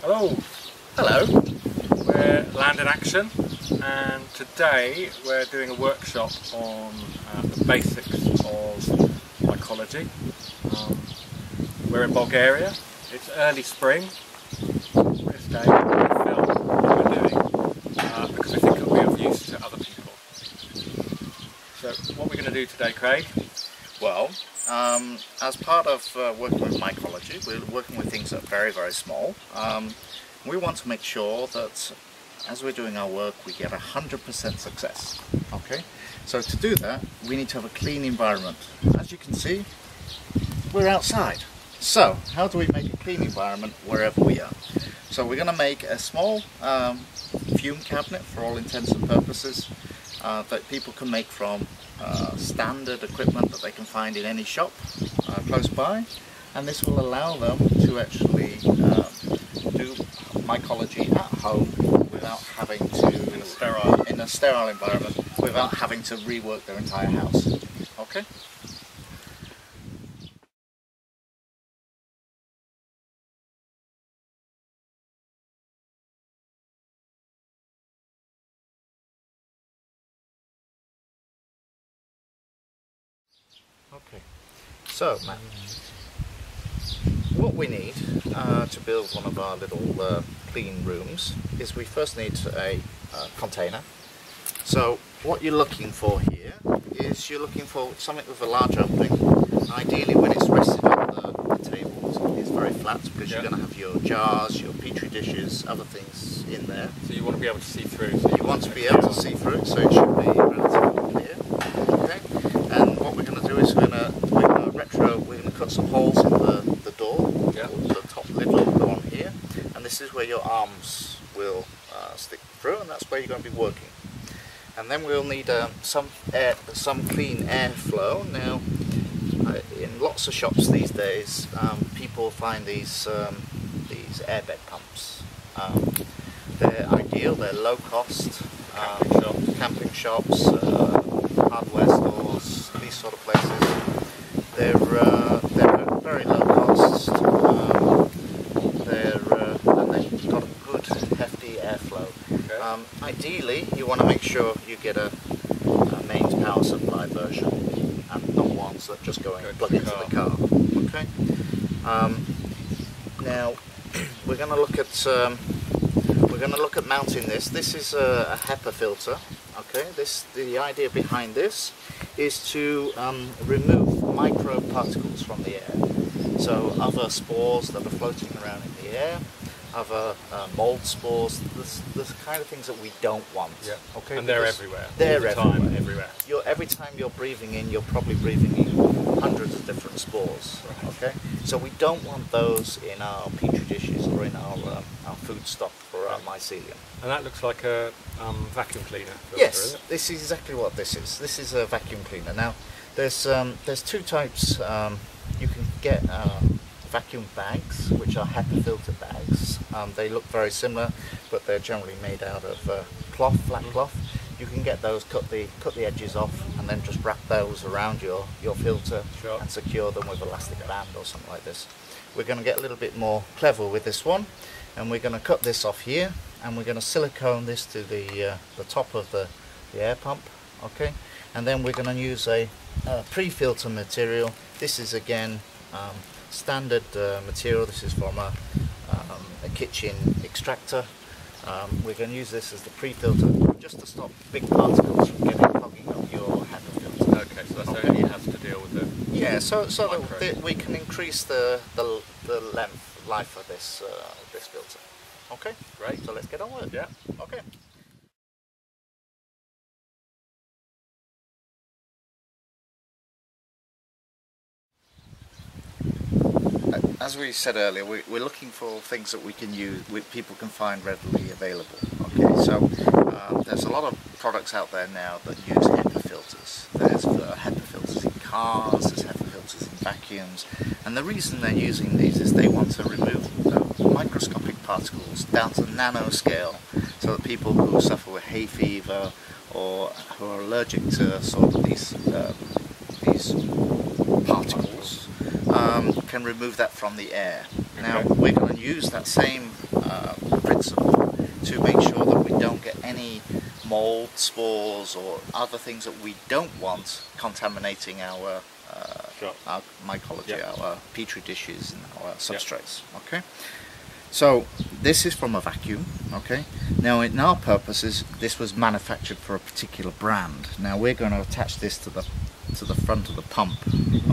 Hello, Hello. we're Land in Action and today we're doing a workshop on uh, the basics of mycology. Um, we're in Bulgaria, it's early spring, this day we're going to film what we're doing uh, because we think it'll be of use to other people. So what we're going to do today Craig, Well, um, as part of uh, working with mycology, we're working with things that are very, very small. Um, we want to make sure that as we're doing our work, we get 100% success. Okay? So to do that, we need to have a clean environment. As you can see, we're outside. So, how do we make a clean environment wherever we are? So we're going to make a small um, fume cabinet for all intents and purposes uh, that people can make from uh, standard equipment that they can find in any shop uh, close by and this will allow them to actually um, do mycology at home without having to in a sterile in a sterile environment without having to rework their entire house Okay. So, Matt, what we need uh, to build one of our little uh, clean rooms is we first need a uh, container. So, what you're looking for here is you're looking for something with a large opening. Ideally, when it's rested on the, the table, it's very flat because Yeah. you're going to have your jars, your petri dishes, other things in there. so you want to be able to see through. So You want to be able to see through it, so it should be relatively clear. Okay. And what we're going to do is we're going to we're going to retro. We're going to cut some holes in the the door. Yeah. The top lid will go on here, and this is where your arms will uh, stick through, and that's where you're going to be working. And then we'll need um, some air, some clean airflow. Now, in lots of shops these days, um, people find these um, these airbed pumps. Um, they're ideal. They're low cost. Camping um, shops. camping shops, uh, hardware stores, these sort of places. They're uh, they're very low cost. Um, they're uh, and they've got a good hefty airflow. Okay. Um, ideally, you want to make sure you get a, a mains power supply version and not ones that just go and into plug the into the car. Okay. Um, now we're going to look at um, we're going to look at mounting this. This is a, a HEPA filter. Okay. This the idea behind this is to um, remove microparticles from the air. So other spores that are floating around in the air, other uh, mold spores, the, the kind of things that we don't want. Yeah. Okay. and they're everywhere. They're the time, everywhere. everywhere. You're, every time you're breathing in, you're probably breathing in hundreds of different spores. Right. Okay. So we don't want those in our petri dishes or in our um, our food stock for our mycelium. And that looks like a um, vacuum cleaner. Filter, Yes, this is exactly what this is. This is a vacuum cleaner. Now, there's um, there's two types. Um, you can get uh, vacuum bags, which are HEPA filter bags. Um, they look very similar, but they're generally made out of uh, cloth, flat Mhm. cloth. You can get those, cut the cut the edges off, and then just wrap those around your your filter Sure. and secure them with elastic band or something like this. We're going to get a little bit more clever with this one, and we're going to cut this off here, and we're going to silicone this to the uh, the top of the, the air pump, okay? And then we're going to use a, a pre-filter material. This is again um, standard uh, material. This is from a, um, a kitchen extractor. Um, we're going to use this as the pre-filter just to stop big particles from getting clogging up your HEPA filter. Okay, so that's only has to deal with the. Yeah, so so that we can increase the the, the length life of this uh, this filter. Okay, Great. so let's get on with it. Yeah. Okay. As we said earlier, we, we're looking for things that we can use, we, people can find readily available. Okay, so um, there's a lot of products out there now that use HEPA filters. There's uh, HEPA filters in cars, there's HEPA filters in vacuums, and the reason they're using these is they want to remove microscopic particles down to nanoscale, so that people who suffer with hay fever or who are allergic to sort of these um, these particles um, can remove that from the air. Now we're going to use that same uh, principle to make sure that we don't get any mold, spores or other things that we don't want contaminating our, uh, Sure. our mycology, Yep. our petri dishes and our substrates. Okay. So this is from a vacuum, okay? Now in our purposes, this was manufactured for a particular brand. Now we're going to attach this to the to the front of the pump,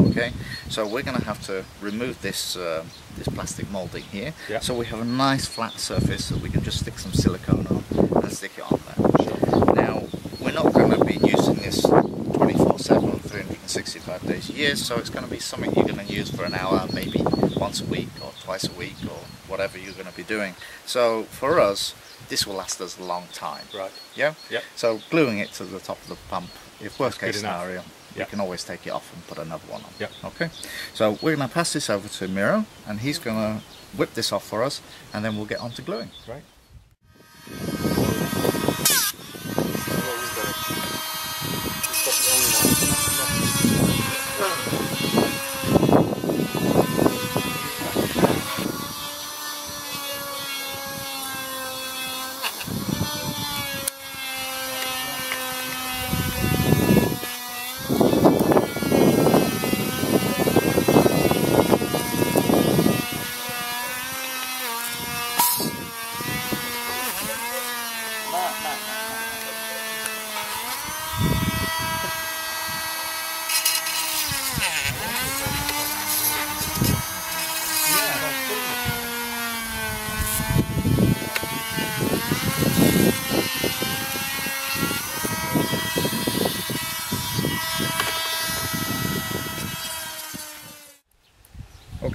okay? So we're going to have to remove this uh, this plastic molding here. Yeah. So we have a nice flat surface that we can just stick some silicone on and stick it on there. Now we're not going to be using this 24/7, 365 days a year, so it's going to be something you're going to use for an hour, maybe once a week or twice a week or whatever you're going to be doing. So for us, this will last us a long time. Right. Yeah. Yep. So gluing it to the top of the pump, if worst That's case scenario enough. You can always take it off and put another one on. Yep. Okay. So we're going to pass this over to Miro, and he's going to whip this off for us, and then we'll get on to gluing. Right.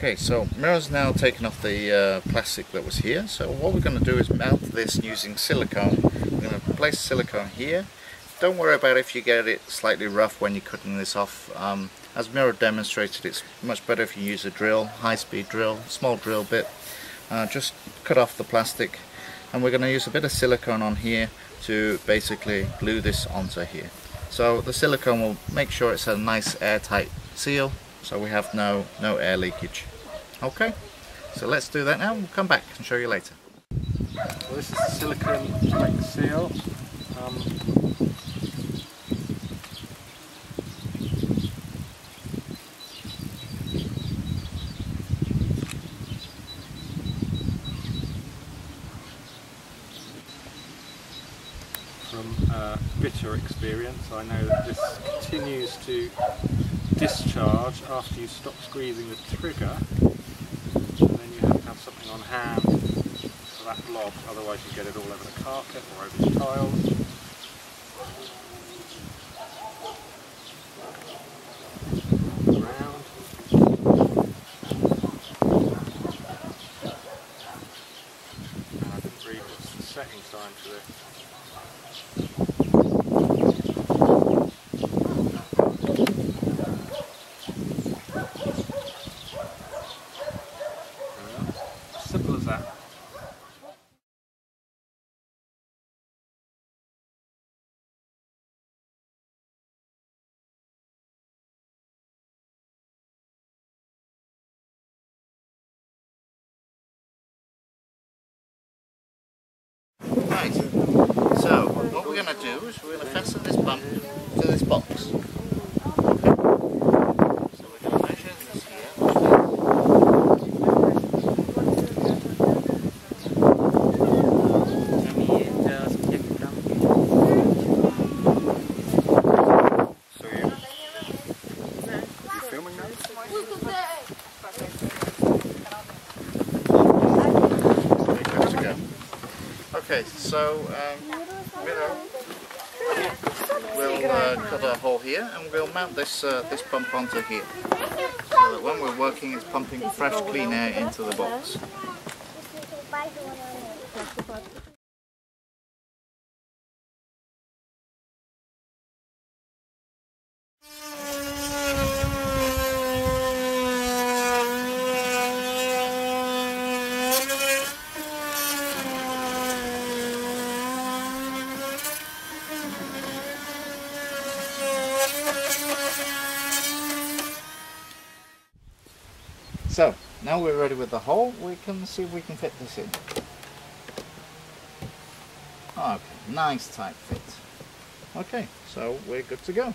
Okay, so Miro's now taken off the uh, plastic that was here. So what we're going to do is mount this using silicone. We're going to place silicone here. Don't worry about if you get it slightly rough when you're cutting this off. Um, as Miro demonstrated, it's much better if you use a drill, high-speed drill, small drill bit. Uh, just cut off the plastic, and we're going to use a bit of silicone on here to basically glue this onto here. So the silicone will make sure it's a nice airtight seal so we have no no air leakage. Okay so let's do that now. We'll come back and show you later. This is the silicon flake seal. Um, from uh, bitter experience, I know that this continues to discharge after you stop squeezing the trigger, and then you have to have something on hand for that blob, otherwise you get it all over the carpet or over the tiles. Around. I didn't read what's the setting time for this. We're going to do is we're going to fasten this bump to this box okay. so we're going to measure this here So you, you filming now? Good to go. Okay, so um, We'll uh, cut a hole here and we'll mount this uh, this pump onto here so that when we're working it's pumping fresh clean air into the box. So, now we're ready with the hole, we can see if we can fit this in. Okay, nice tight fit. Okay, so we're good to go.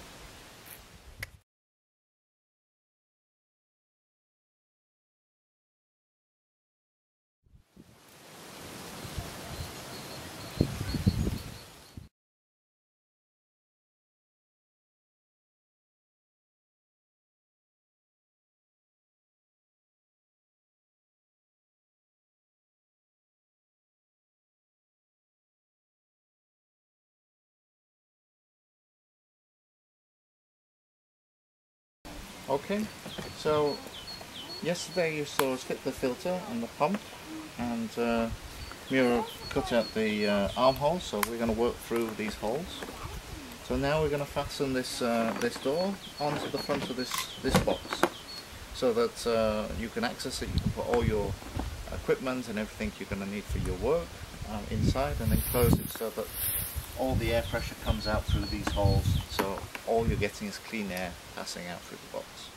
Okay, so yesterday you saw us fit the filter and the pump and uh, Mira cut out the uh, armholes so we're going to work through these holes. So now we're going to fasten this uh, this door onto the front of this, this box so that uh, you can access it, you can put all your equipment and everything you're going to need for your work um, inside and then close it so that all the air pressure comes out through these holes so all you're getting is clean air passing out through the box.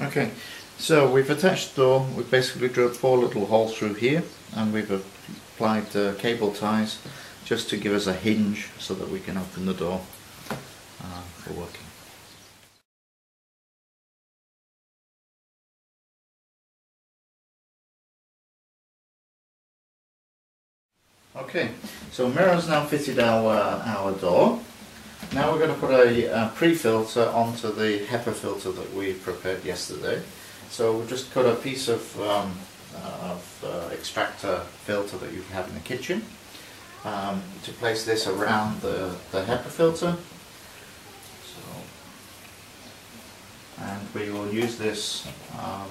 Okay, so we've attached the door, we've basically drilled four little holes through here and we've applied uh, cable ties just to give us a hinge so that we can open the door uh, for working. Okay, so Mira's now fitted our, our door. Now we're going to put a, a pre-filter onto the HEPA filter that we prepared yesterday. So we'll just cut a piece of, um, uh, of uh, extractor filter that you have in the kitchen um, to place this around the, the HEPA filter. So, and we will use this um,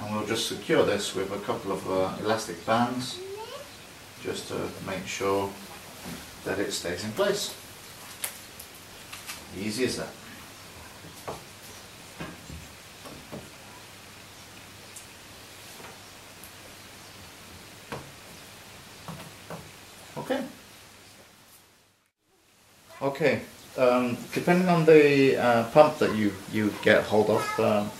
and we'll just secure this with a couple of uh, elastic bands just to make sure that it stays in place. Easy as that. Okay. Okay. Um, depending on the uh, pump that you, you get hold of, um,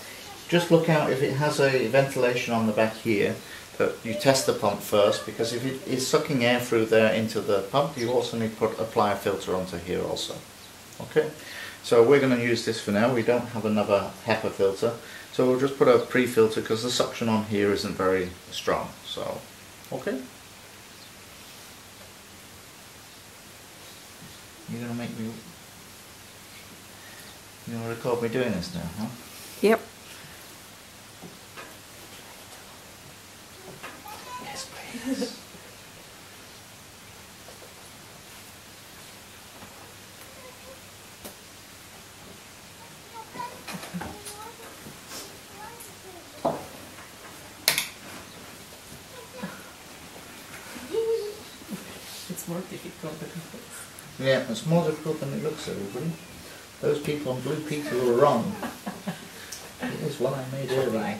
just look out if it has a ventilation on the back here but you test the pump first because if it is sucking air through there into the pump you also need to put, apply a filter onto here also. Okay? So we're going to use this for now. We don't have another HEPA filter. So we'll just put a pre-filter because the suction on here isn't very strong so okay? You're going to make me you're going to record me doing this now huh? Yep. It's more difficult than it looks. Yeah, it's more difficult than it looks, everybody. Those people on Blue Peter were wrong. it is what I made earlier. Right.